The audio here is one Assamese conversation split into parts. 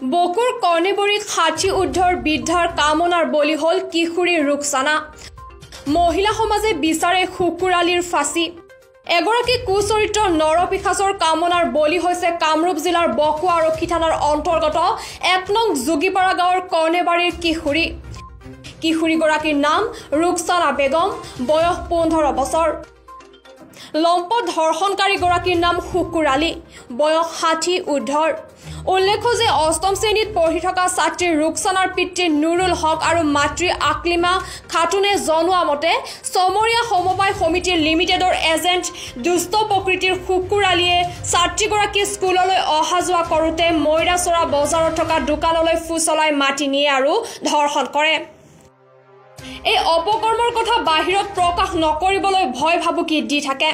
বকুৰ কৰ্ণিবৰীত ষাঠি ঊৰ্ধৰ বৃদ্ধাৰ কামনাৰ বলি হ'ল কিশোৰী ৰুকচানা মহিলা সমাজে বিচাৰে শুকুৰালীৰ ফাঁচী। এগৰাকী কুচৰিত্ৰ নৰপিশাচৰ কামনাৰ বলি হৈছে কামৰূপ জিলাৰ বকো আৰক্ষী থানাৰ অন্তৰ্গত এক নং যোগীপাৰা গাঁৱৰ কৰ্ণেবাৰীৰ কিশোৰী। কিশোৰীগৰাকীৰ নাম ৰুকচানা বেগম বয়স পোন্ধৰ বছৰ। লম্প ধৰ্ষণকাৰীগৰাকীৰ নাম শুকুৰালী। বয়স ষাঠি ঊৰ্ধৰ উল্লেখ্য যে অষ্টম শ্ৰেণীত পঢ়ি থকা ছাত্ৰী ৰুকচানাৰ পিতৃ নুৰুল হক আৰু মাতৃ আকলিমা খাতুনে জনোৱা মতে চমৰীয়া সমবায় সমিতি লিমিটেডৰ এজেণ্ট দুষ্ট প্ৰকৃতিৰ শুকুৰালীয়ে ছাত্ৰীগৰাকী স্কুললৈ অহা যোৱা কৰোঁতে মৈৰাচৰা বজাৰত থকা দোকানলৈ ফুচলাই মাতি নিয়ে আৰু ধৰ্ষণ কৰে। এই অপকৰ্মৰ কথা বাহিৰত প্ৰকাশ নকৰিবলৈ ভয় ভাবুকি দি থাকে।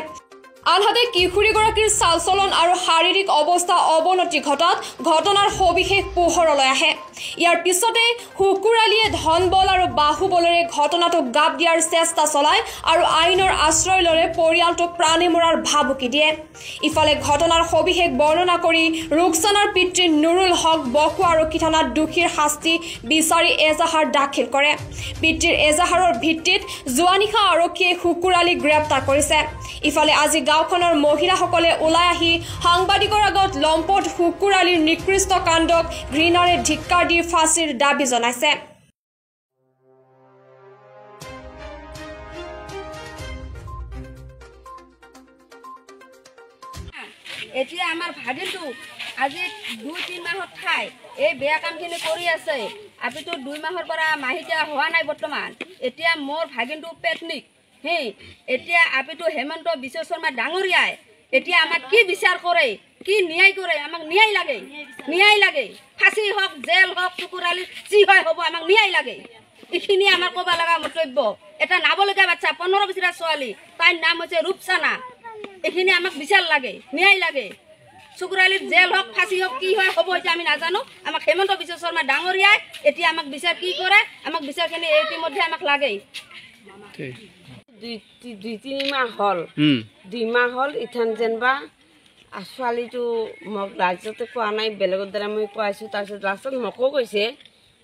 আনহাতে কিশোৰীগৰাকীৰ চাল চলন আৰু শাৰীৰিক অৱস্থা অৱনতি ঘটাত ঘটনাৰ সবিশেষ পোহৰলৈ আহে। ইয়াৰ পিছতে শুকুৰালীয়ে ধন বল আৰু বাহুবলেৰে ঘটনাটোক গাপ দিয়াৰ চেষ্টা চলায় আৰু আইনৰ আশ্ৰয় ল'লে পৰিয়ালটোক প্ৰাণী মৰাৰ ভাবুকি দিয়ে। ইফালে ঘটনাৰ সবিশেষ বৰ্ণনা কৰি ৰুকচানাৰ পিতৃ নুৰুল হক বকো আৰক্ষী থানাত দোষীৰ শাস্তি বিচাৰি এজাহাৰ দাখিল কৰে। পিতৃৰ এজাহাৰৰ ভিত্তিত যোৱা নিশা আৰক্ষীয়ে শুকুৰালীক গ্ৰেপ্তাৰ কৰিছে। ইফালে আজি গাঁওখনৰ মহিলাসকলে ওলাই আহি সাংবাদিকৰ আগত লম্পট শুকুৰালীৰ নিকৃষ্ট কাণ্ডক ঘৃণাৰে ধিক্কাৰ দি ফাঁচীৰ দাবী জনাইছে। এতিয়া আমাৰ ভাগিনটো আজি দুই তিনি মাহত খাই এই বেয়া কামখিনি কৰি আছে। আপিটো দুই মাহৰ পৰা মাহেকীয়া হোৱা নাই বৰ্তমান। এতিয়া মোৰ ভাগিনটো পেটনিক। হে এতিয়া আপিটো হেমন্ত বিশ্ব শৰ্মা ডাঙৰীয়াই এতিয়া আমাক কি বিচাৰ কৰে কি ন্যায় কৰে আমাক ন্যায় লাগে ন্যায় লাগে। ফাঁচি হওক জেল হওক চুকুৰালি যি হয় হ'ব আমাক ন্যায় লাগে। এইখিনি আমাৰ ক'ব লগা মন্তব্য। এটা নাবলগীয়া বাচ্চা পোন্ধৰ বছৰীয়া ছোৱালী তাইৰ নাম হৈছে ৰূপচানা। এইখিনি আমাক বিচাৰ লাগে ন্যায় লাগে। চুকুৰালিত জেল হওক ফাঁচি হওক কি হয় হ'ব এতিয়া আমি নাজানো। আমাক হেমন্ত বিশ্ব শৰ্মা ডাঙৰীয়াই এতিয়া আমাক বিচাৰ কি কৰে আমাক বিচাৰখিনি ইতিমধ্যে আমাক লাগেই। দুই তিনি মাহ হ'ল। দুই মাহ হ'ল ইথান যেনিবা ছোৱালীটো মোক ৰাজ্যতে কোৱা নাই বেলেগৰ দ্বাৰা মই কোৱাইছোঁ তাৰপিছত লাষ্টত মোকো কৈছে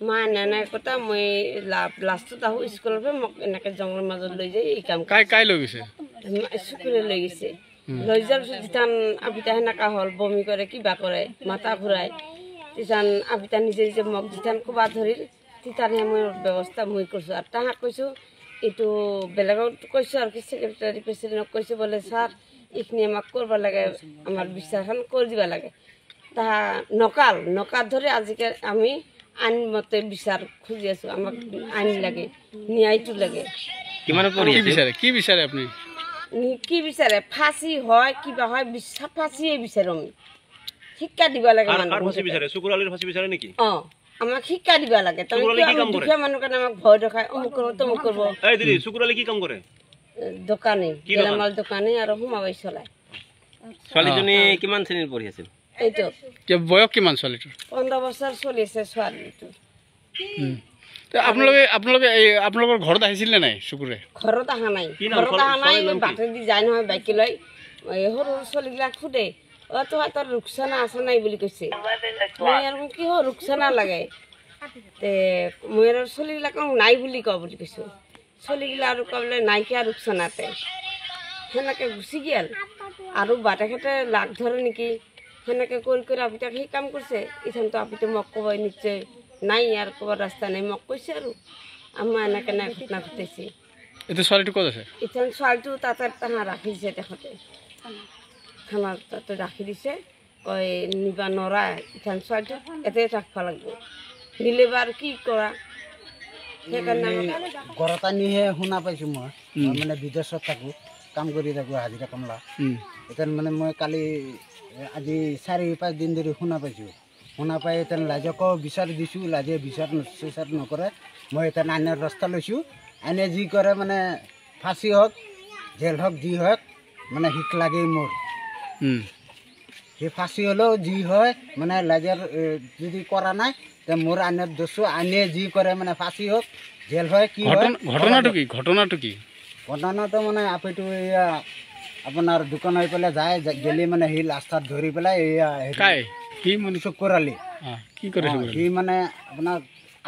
মা এনে কথা মই লাষ্টত আহোঁ স্কুলৰ পৰা মোক এনেকৈ জংঘলৰ মাজত লৈ যায় এই কাম কাই কাই লৈ গৈছে? চকুৰে লৈ গৈছে। লৈ যোৱাৰ পিছত যিতান আপিতা সেনেকা হ'ল বমি কৰে কিবা কৰে মাথা ঘূৰাই। তিতান আপিতা নিজে নিজে মোক যিতান ক'বা ধৰিল তিতানহে মই ব্যৱস্থা মই কৰিছোঁ। আৰু তাহাক কৈছোঁ এইটো বেলেগক কৈছোঁ আৰু কি ছেক্ৰেটাৰী প্ৰেচিডেণ্টক কৈছোঁ বোলে ছাৰ এইখিনি আমাক কৰিব লাগে আমাৰ বিশ্বাসখন কৰি দিব লাগে। তাহা নকাল নকাল ধৰি আজিকালি আমি আইন মতে বিচাৰ খুজি আছোঁ আমাক আইন লাগে ন্যায়টো লাগে। কি বিচাৰে? কি বিচাৰে আপুনি? কি বিচাৰে? ফাঁচি হয় কিবা হয় বিশ্বাস ফাঁচিয়ে বিচাৰো আমি। শিক্ষা দিব লাগে কাৰ কাৰ মানুহক ফাঁচি বিচাৰে? চকুৰালিৰ ফাঁচি বিচাৰে নেকি? অ। আমাক শিক্ষা দিব লাগে। কৰে? দুখীয়া মানুহ কাৰণে আমাক ভয় দেখায়। অমুক কৰিব তমুক কৰিব চকুৰালি কি কাম কৰে? দোকানী? গেলামাল দোকানী আৰু সোমাবাই চলায় ছোৱালীজনী কিমান শ্ৰেণীত পঢ়ি আছিল? এইটো। বয়স কিমান ছোৱালীটোৰ? পোন্ধৰ বছৰ চলিছে ছোৱালীটো। তে আপোনালোকে আপোনালোকে এই আপোনালোকৰ ঘৰত আহিছিল নে নাই চকুৰে? ঘৰত অহা নাই? ঘৰত অহা নাই? বাটেদি যায় নহয় বাইকে লৈ। এই সৰু সৰু ছোৱালীবিলাক সোধে অ তোমাৰ তোৰ ৰুকচানা আছে নাই বুলি কৈছে। মই আৰু কি হয় ৰুকচানা লাগে? তে মই আৰু ছোৱালীবিলাকক নাই বুলি কওঁ বুলি কৈছোঁ। ছোৱালীগিলা আৰু ক'বলৈ নাইকিয়া ৰুকচানাতে সেনেকৈ গুচি গ'ল। আৰু বাটেঘাটে লাগ ধৰে নেকি? সেনেকৈ কৰি কৰি আপিতাক সেই কাম কৰিছে। ইথানটো আপিতে মোক ক'ব নিশ্চয় নাই আৰু ক'ৰবাত ৰাস্তা নাই মোক কৈছে আৰু। আমাৰ এনেকৈ এনে ঘটনা ঘটাইছে এতিয়া ছোৱালীটো ক'ত আছে? ইথান ছোৱালীটো তাতে তাহা ৰাখিছে তেখেতে। থানাত তাতে ৰাখি দিছে কয় নিবা নৰা ইথান ছোৱালীটো ইয়াতে ৰাখিব লাগিব। নিলে বাৰু কি কৰা? ঘৰত আনিহে শুনা পাইছোঁ মই। মই মানে বিদেশত থাকোঁ কাম কৰি থাকোঁ হাজিৰা কামলা। এতিয়া মানে মই কালি আজি চাৰি পাঁচ দিন ধৰি শুনা পাইছোঁ। শুনা পাই এতিয়া লাজকো বিচাৰ দিছোঁ লাজে বিচাৰ চিচাৰ নকৰে। মই এতিয়া আইনৰ ৰাস্তা লৈছোঁ। আইনে যি কৰে মানে ফাঁচি হওক জেল হওক যি হওক মানে শিক লাগেই মোৰ। সেই ফাঁচি হ'লেও যি হয় মানে লাজৰ যদি কৰা নাই তে মোৰ আইনত দোষো আইনে যি কৰে মানে ফাঁচি হওক জেল হয় কি ঘটনাটো কি? ঘটনাটো কি? ঘটনাটো মানে আপিটো এয়া আপোনাৰ দোকান হৈ পেলাই যায় গেলি মানে সি ৰাস্তাত ধৰি পেলাই এয়া কি মানে চকুৰালি। কি কৰে সি মানে আপোনাৰ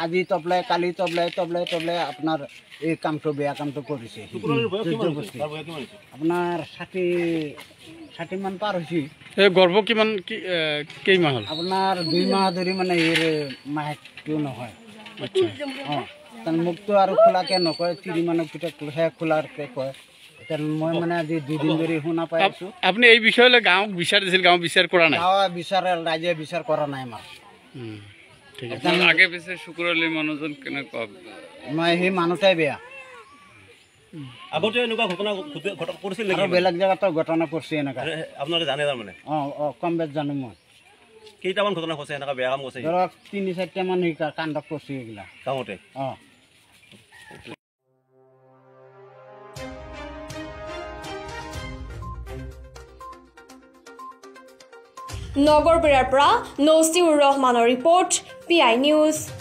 আজি তবলাই কালি তবলাই তবলাই তবলাই আপোনাৰ এই কামটো বেয়া কামটো কৰিছে। আপোনাৰ ষাঠি ষাঠিমান পাৰ হৈছে। এই গৰ্ভ কিমান কেইমাহ হ'ল? আপোনাৰ দুই মাহ ধৰি মানে এই মাহেকটো নহয়। অঁ মুখটো আৰু খোলাকে নকয় তিৰি মানুহৰ ভিতৰত সেই খোলাকে কয়। মই মানে আজি দুদিন ধৰি শুনা পাই আছোঁ। আপুনি এই বিষয়লৈ গাঁৱক বিচাৰ দিছিল গাঁও বিচাৰ কৰা নাই? গাঁৱৰ বিচাৰে ৰাইজে বিচাৰ কৰা নাই আমাৰ। ঠিক আছে। আগে পিছে শুকুৰলি মানুহজন কেনেকুৱা মই সেই মানুহটাই বেয়া। আগতে এনেকুৱা ঘটনা ঘটি- ঘটনা কৰিছিল আৰু নেকি বেলেগ জেগাতো ঘটনা কৰিছে এনেকুৱা আৰু আপোনালোকে জানে তাৰমানে অঁ অঁ কম বেছ জানো মই। কেইটামান ঘটনা হৈছে এনেকুৱা বেয়া কাম কৰিছে সি ধৰক তিনি চাৰিটামান সি কা- কাণ্ড কৰিছে এইগিলা। গাঁৱতে অঁ। নগৰবেৰাৰ পৰা নচিউৰ ৰহমানৰ ৰিপৰ্ট PI News.